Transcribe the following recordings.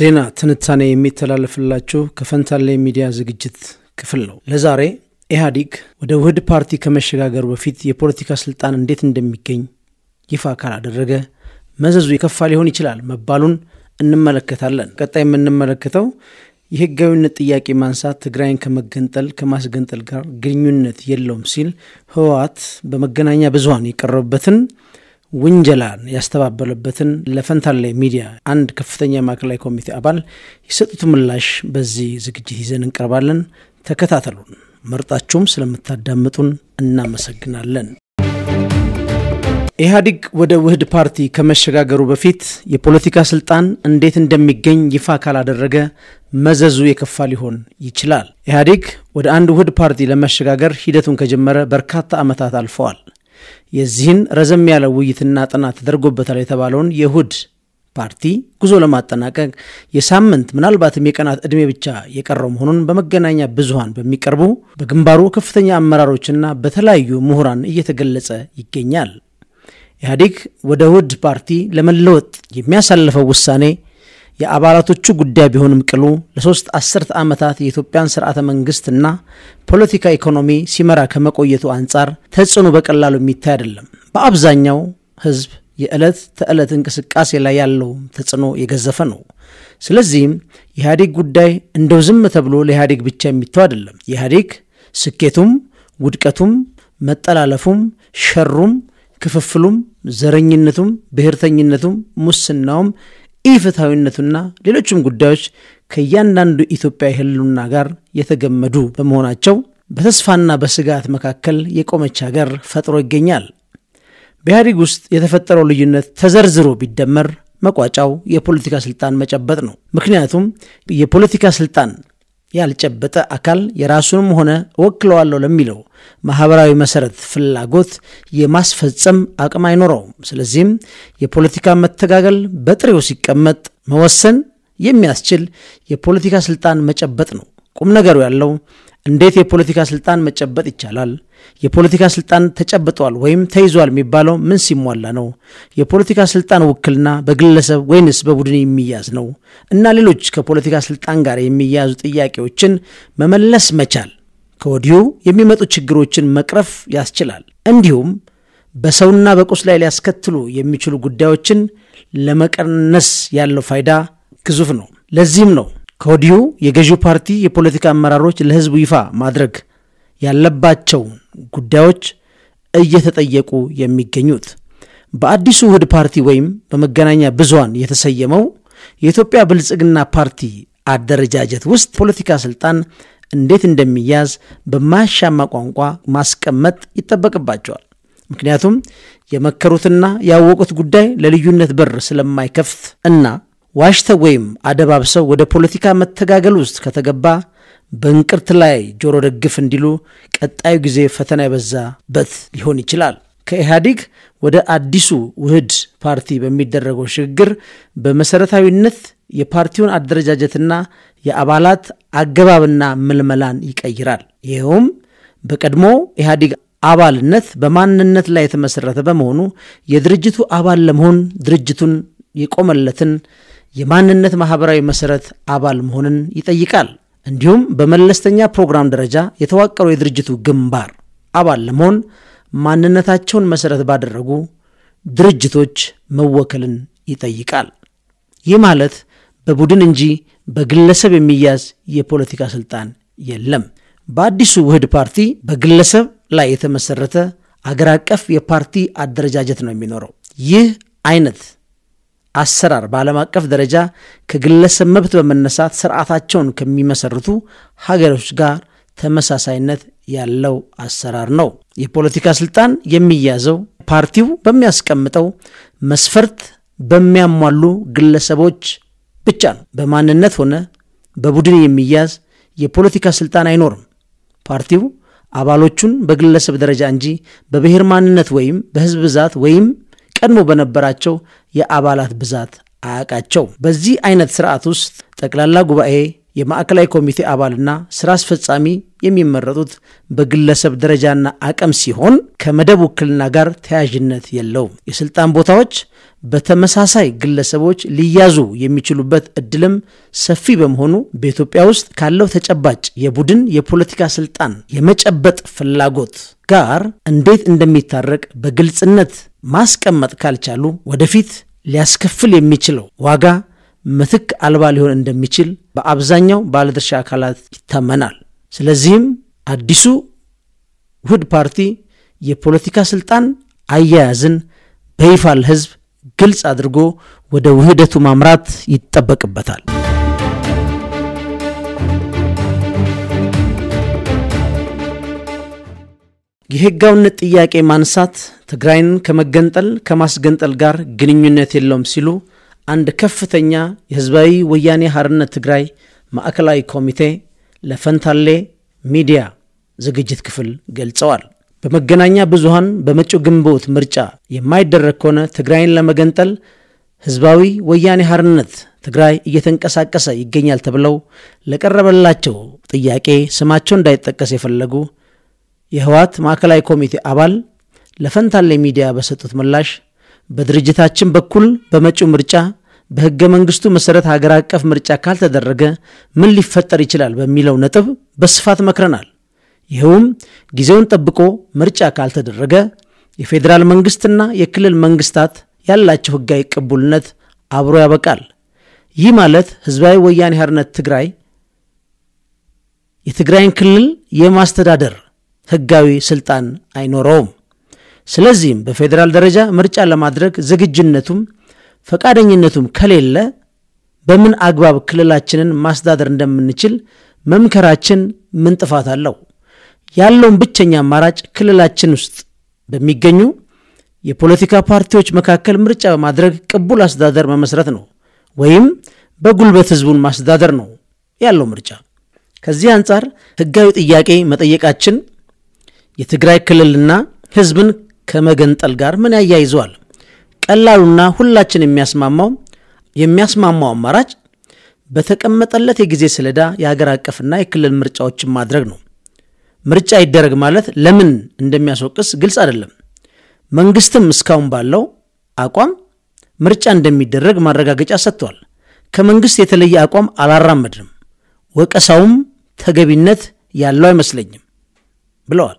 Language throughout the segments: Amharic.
ዜና ትንታኔ የሚተላለፍላችሁ ከፈንታሌ ሚዲያ ዝግጅት ክፍል ነው። ለዛሬ ኢህአዲግ ወደ ውህድ ፓርቲ ከመሸጋገሩ በፊት የፖለቲካ ስልጣን እንዴት እንደሚገኝ ይፋ ካላደረገ መዘዙ የከፋ ሊሆን ይችላል መባሉን እንመለከታለን። ቀጣይ የምንመለከተው የህጋዊነት ጥያቄ ማንሳት ትግራይን ከመገንጠል ከማስገንጠል ጋር ግንኙነት የለውም ሲል ህወሓት በመገናኛ ብዙኃን የቀረበበትን ውንጀላን ያስተባበለበትን ለፈንታሌ ሚዲያ አንድ ከፍተኛ ማዕከላዊ ኮሚቴ አባል የሰጡት ምላሽ በዚህ ዝግጅት ይዘን እንቀርባለን። ተከታተሉን። መርጣችሁም ስለምታዳምጡን እናመሰግናለን። ኢህአዲግ ወደ ውህድ ፓርቲ ከመሸጋገሩ በፊት የፖለቲካ ስልጣን እንዴት እንደሚገኝ ይፋ ካላደረገ መዘዙ የከፋ ሊሆን ይችላል። ኢህአዲግ ወደ አንድ ውህድ ፓርቲ ለመሸጋገር ሂደቱን ከጀመረ በርካታ ዓመታት አልፈዋል። የዚህን ረዘም ያለ ውይይትና ጥናት ተደርጎበታል የተባለውን የውህድ ፓርቲ ጉዞ ለማጠናቀቅ የሳምንት ምናልባትም የቀናት ዕድሜ ብቻ የቀረው መሆኑን በመገናኛ ብዙኃን በሚቀርቡ በግንባሩ ከፍተኛ አመራሮችና በተለያዩ ምሁራን እየተገለጸ ይገኛል። ኢህአዴግ ወደ ውህድ ፓርቲ ለመለወጥ የሚያሳልፈው ውሳኔ የአባላቶቹ ጉዳይ ቢሆንም ቅሉ ለሶስት አስርተ ዓመታት የኢትዮጵያን ስርዓተ መንግስትና ፖለቲካ ኢኮኖሚ ሲመራ ከመቆየቱ አንጻር ተጽዕኖ በቀላሉ የሚታይ አይደለም። በአብዛኛው ህዝብ የዕለት ተዕለት እንቅስቃሴ ላይ ያለው ተጽዕኖ የገዘፈ ነው። ስለዚህም የኢህአዴግ ጉዳይ እንደው ዝም ተብሎ ለኢህአዴግ ብቻ የሚተው አይደለም። የኢህአዴግ ስኬቱም ውድቀቱም መጠላለፉም ሸሩም ክፍፍሉም ዘረኝነቱም ብሔርተኝነቱም ሙስናውም ኢፍትሐዊነቱና ሌሎችም ጉዳዮች ከእያንዳንዱ ኢትዮጵያዊ ህልውና ጋር የተገመዱ በመሆናቸው በተስፋና በስጋት መካከል የቆመች ሀገር ፈጥሮ ይገኛል። በኢህአዴግ ውስጥ የተፈጠረው ልዩነት ተዘርዝሮ ቢደመር መቋጫው የፖለቲካ ስልጣን መጨበጥ ነው። ምክንያቱም የፖለቲካ ስልጣን ያልጨበጠ አካል የራሱንም ሆነ እወክለዋለሁ ለሚለው ማህበራዊ መሰረት ፍላጎት የማስፈጸም አቅም አይኖረውም። ስለዚህም የፖለቲካ መተጋገል በጥሬው ሲቀመጥ መወሰን የሚያስችል የፖለቲካ ስልጣን መጨበጥ ነው። ቁም ነገሩ ያለው እንዴት የፖለቲካ ስልጣን መጨበጥ ይቻላል? የፖለቲካ ስልጣን ተጨብጧል ወይም ተይዟል የሚባለው ምን ሲሟላ ነው? የፖለቲካ ስልጣን ውክልና በግለሰብ ወይንስ በቡድን የሚያዝ ነው? እና ሌሎች ከፖለቲካ ስልጣን ጋር የሚያያዙ ጥያቄዎችን መመለስ መቻል ከወዲሁ የሚመጡ ችግሮችን መቅረፍ ያስችላል። እንዲሁም በሰውና በቁስ ላይ ሊያስከትሉ የሚችሉ ጉዳዮችን ለመቀነስ ያለው ፋይዳ ግዙፍ ነው። ለዚህም ነው ከወዲሁ የገዢው ፓርቲ የፖለቲካ አመራሮች ለሕዝቡ ይፋ ማድረግ ያለባቸውን ጉዳዮች እየተጠየቁ የሚገኙት። በአዲሱ ውህድ ፓርቲ ወይም በመገናኛ ብዙኃን የተሰየመው የኢትዮጵያ ብልጽግና ፓርቲ አደረጃጀት ውስጥ ፖለቲካ ስልጣን እንዴት እንደሚያዝ በማያሻማ ቋንቋ ማስቀመጥ ይጠበቅባቸዋል። ምክንያቱም የመከሩትና ያወቁት ጉዳይ ለልዩነት በር ስለማይከፍት እና ዋሽተው ወይም አደባብሰው ወደ ፖለቲካ መተጋገል ውስጥ ከተገባ በእንቅርት ላይ ጆሮ ደግፍ እንዲሉ ቀጣዩ ጊዜ ፈተና የበዛበት ሊሆን ይችላል። ከኢህአዲግ ወደ አዲሱ ውህድ ፓርቲ በሚደረገው ሽግግር በመሰረታዊነት የፓርቲውን አደረጃጀትና የአባላት አገባብና ምልመላን ይቀይራል። ይኸውም በቀድሞ ኢህአዲግ አባልነት በማንነት ላይ የተመሰረተ በመሆኑ የድርጅቱ አባል ለመሆን ድርጅቱን የቆመለትን የማንነት ማህበራዊ መሰረት አባል መሆንን ይጠይቃል። እንዲሁም በመለስተኛ ፕሮግራም ደረጃ የተዋቀሩ የድርጅቱ ግንባር አባል ለመሆን ማንነታቸውን መሰረት ባደረጉ ድርጅቶች መወከልን ይጠይቃል። ይህ ማለት በቡድን እንጂ በግለሰብ የሚያዝ የፖለቲካ ስልጣን የለም። በአዲሱ ውህድ ፓርቲ በግለሰብ ላይ የተመሰረተ አገር አቀፍ የፓርቲ አደረጃጀት ነው የሚኖረው። ይህ አይነት አሰራር በዓለም አቀፍ ደረጃ ከግለሰብ መብት በመነሳት ስርዓታቸውን ከሚመሰርቱ ሀገሮች ጋር ተመሳሳይነት ያለው አሰራር ነው። የፖለቲካ ስልጣን የሚያዘው ፓርቲው በሚያስቀምጠው መስፈርት በሚያሟሉ ግለሰቦች ብቻ ነው። በማንነት ሆነ በቡድን የሚያዝ የፖለቲካ ስልጣን አይኖርም። ፓርቲው አባሎቹን በግለሰብ ደረጃ እንጂ በብሔር ማንነት ወይም በህዝብ ብዛት ወይም ቀድሞ በነበራቸው የአባላት ብዛት አያውቃቸው። በዚህ አይነት ስርዓት ውስጥ ጠቅላላ ጉባኤ የማዕከላዊ ኮሚቴ አባልና ስራ አስፈጻሚ የሚመረጡት በግለሰብ ደረጃና አቅም ሲሆን ከመደብ ውክልና ጋር ተያያዥነት የለውም። የስልጣን ቦታዎች በተመሳሳይ ግለሰቦች ሊያዙ የሚችሉበት እድልም ሰፊ በመሆኑ በኢትዮጵያ ውስጥ ካለው ተጨባጭ የቡድን የፖለቲካ ስልጣን የመጨበጥ ፍላጎት ጋር እንዴት እንደሚታረቅ በግልጽነት ማስቀመጥ ካልቻሉ ወደፊት ሊያስከፍል የሚችለው ዋጋ ምትክ አልባ ሊሆን እንደሚችል በአብዛኛው ባለድርሻ አካላት ይታመናል። ስለዚህም አዲሱ ውህድ ፓርቲ የፖለቲካ ስልጣን አያያዝን በይፋ ለሕዝብ ግልጽ አድርጎ ወደ ውህደቱ ማምራት ይጠበቅበታል። የህጋዊነት ጥያቄ ማንሳት ትግራይን ከመገንጠል ከማስገንጠል ጋር ግንኙነት የለውም ሲሉ አንድ ከፍተኛ የህዝባዊ ወያኔ ሓርነት ትግራይ ማዕከላዊ ኮሚቴ ለፈንታሌ ሚዲያ ዝግጅት ክፍል ገልጸዋል። በመገናኛ ብዙሃን በመጪው ግንቦት ምርጫ የማይደረግ ከሆነ ትግራይን ለመገንጠል ህዝባዊ ወያኔ ሓርነት ትግራይ እየተንቀሳቀሰ ይገኛል ተብለው ለቀረበላቸው ጥያቄ ስማቸው እንዳይጠቀስ የፈለጉ የህወሓት ማዕከላዊ ኮሚቴ አባል ለፈንታሌ ሚዲያ በሰጡት ምላሽ በድርጅታችን በኩል በመጪው ምርጫ በህገ መንግስቱ መሰረት ሀገር አቀፍ ምርጫ ካልተደረገ ምን ሊፈጠር ይችላል በሚለው ነጥብ በስፋት መክረናል። ይኸውም ጊዜውን ጠብቆ ምርጫ ካልተደረገ የፌዴራል መንግስትና የክልል መንግስታት ያላቸው ህጋዊ ቅቡልነት አብሮ ያበቃል። ይህ ማለት ህዝባዊ ወያኔ ሓርነት ትግራይ የትግራይን ክልል የማስተዳደር ህጋዊ ስልጣን አይኖረውም። ስለዚህም በፌዴራል ደረጃ ምርጫ ለማድረግ ዝግጁነቱም ፈቃደኝነቱም ከሌለ በምን አግባብ ክልላችንን ማስተዳደር እንደምንችል መምከራችን ምን ጥፋት አለው? ያለውን ብቸኛ አማራጭ ክልላችን ውስጥ በሚገኙ የፖለቲካ ፓርቲዎች መካከል ምርጫ በማድረግ ቅቡል አስተዳደር መመስረት ነው፣ ወይም በጉልበት ህዝቡን ማስተዳደር ነው ያለው ምርጫ። ከዚህ አንጻር ህጋዊ ጥያቄ መጠየቃችን የትግራይ ክልልና ህዝብን ከመገንጠል ጋር ምን ያያይዘዋል? ቀላሉና ሁላችን የሚያስማማው የሚያስማማው አማራጭ በተቀመጠለት የጊዜ ሰሌዳ የሀገር አቀፍና የክልል ምርጫዎችን ማድረግ ነው። ምርጫ ይደረግ ማለት ለምን እንደሚያስወቅስ ግልጽ አይደለም። መንግስትም እስካሁን ባለው አቋም ምርጫ እንደሚደረግ ማረጋገጫ ሰጥቷል። ከመንግስት የተለየ አቋም አላራመድንም፣ ወቀሳውም ተገቢነት ያለው አይመስለኝም ብለዋል።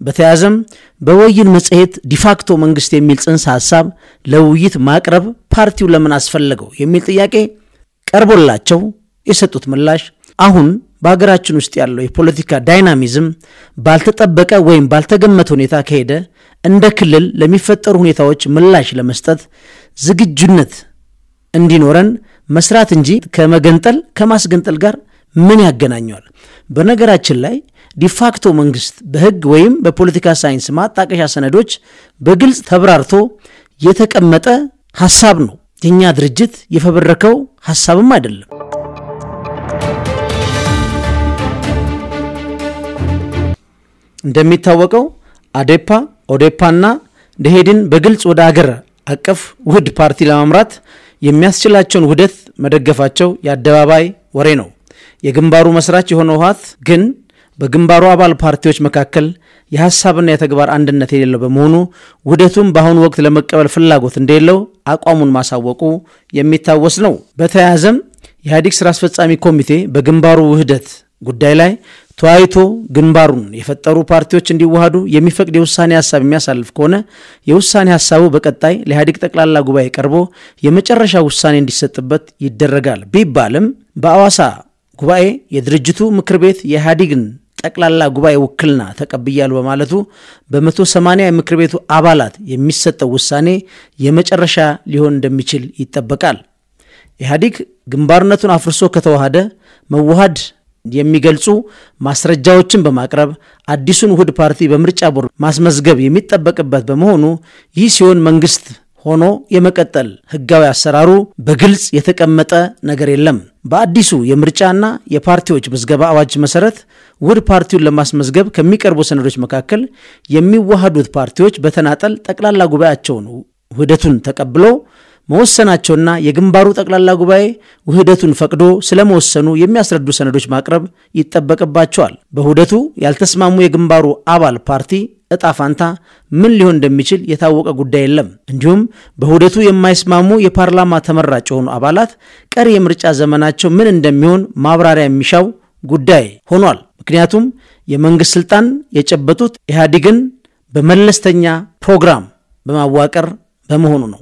በተያያዘም በወይን መጽሔት ዲፋክቶ መንግስት የሚል ጽንሰ ሀሳብ ለውይይት ማቅረብ ፓርቲው ለምን አስፈለገው የሚል ጥያቄ ቀርቦላቸው የሰጡት ምላሽ አሁን በሀገራችን ውስጥ ያለው የፖለቲካ ዳይናሚዝም ባልተጠበቀ ወይም ባልተገመተ ሁኔታ ከሄደ እንደ ክልል ለሚፈጠሩ ሁኔታዎች ምላሽ ለመስጠት ዝግጁነት እንዲኖረን መስራት እንጂ ከመገንጠል ከማስገንጠል ጋር ምን ያገናኘዋል? በነገራችን ላይ ዲፋክቶ መንግስት በህግ ወይም በፖለቲካ ሳይንስ ማጣቀሻ ሰነዶች በግልጽ ተብራርቶ የተቀመጠ ሀሳብ ነው። የእኛ ድርጅት የፈበረከው ሀሳብም አይደለም። እንደሚታወቀው አዴፓ፣ ኦዴፓና ደሄድን በግልጽ ወደ አገር አቀፍ ውህድ ፓርቲ ለማምራት የሚያስችላቸውን ውህደት መደገፋቸው የአደባባይ ወሬ ነው። የግንባሩ መስራች የሆነው ህወሓት ግን በግንባሩ አባል ፓርቲዎች መካከል የሀሳብና የተግባር አንድነት የሌለው በመሆኑ ውህደቱም በአሁኑ ወቅት ለመቀበል ፍላጎት እንደሌለው አቋሙን ማሳወቁ የሚታወስ ነው። በተያያዘም የኢህአዴግ ስራ አስፈጻሚ ኮሚቴ በግንባሩ ውህደት ጉዳይ ላይ ተወያይቶ ግንባሩን የፈጠሩ ፓርቲዎች እንዲዋሃዱ የሚፈቅድ የውሳኔ ሀሳብ የሚያሳልፍ ከሆነ የውሳኔ ሀሳቡ በቀጣይ ለኢህአዴግ ጠቅላላ ጉባኤ ቀርቦ የመጨረሻ ውሳኔ እንዲሰጥበት ይደረጋል ቢባልም በአዋሳ ጉባኤ የድርጅቱ ምክር ቤት የኢህአዴግን ጠቅላላ ጉባኤ ውክልና ተቀብያሉ በማለቱ በመቶ ሰማንያ የምክር ቤቱ አባላት የሚሰጠው ውሳኔ የመጨረሻ ሊሆን እንደሚችል ይጠበቃል። ኢህአዴግ ግንባርነቱን አፍርሶ ከተዋሃደ መዋሃድ የሚገልጹ ማስረጃዎችን በማቅረብ አዲሱን ውህድ ፓርቲ በምርጫ ቦርድ ማስመዝገብ የሚጠበቅበት በመሆኑ ይህ ሲሆን መንግስት ሆኖ የመቀጠል ህጋዊ አሰራሩ በግልጽ የተቀመጠ ነገር የለም። በአዲሱ የምርጫና የፓርቲዎች ምዝገባ አዋጅ መሰረት ውህድ ፓርቲውን ለማስመዝገብ ከሚቀርቡ ሰነዶች መካከል የሚዋሃዱት ፓርቲዎች በተናጠል ጠቅላላ ጉባኤያቸውን ውህደቱን ተቀብለው መወሰናቸውና የግንባሩ ጠቅላላ ጉባኤ ውህደቱን ፈቅዶ ስለመወሰኑ የሚያስረዱ ሰነዶች ማቅረብ ይጠበቅባቸዋል። በውህደቱ ያልተስማሙ የግንባሩ አባል ፓርቲ እጣ ፋንታ ምን ሊሆን እንደሚችል የታወቀ ጉዳይ የለም። እንዲሁም በውህደቱ የማይስማሙ የፓርላማ ተመራጭ የሆኑ አባላት ቀሪ የምርጫ ዘመናቸው ምን እንደሚሆን ማብራሪያ የሚሻው ጉዳይ ሆኗል። ምክንያቱም የመንግስት ስልጣን የጨበጡት ኢህአዴግን በመለስተኛ ፕሮግራም በማዋቀር በመሆኑ ነው።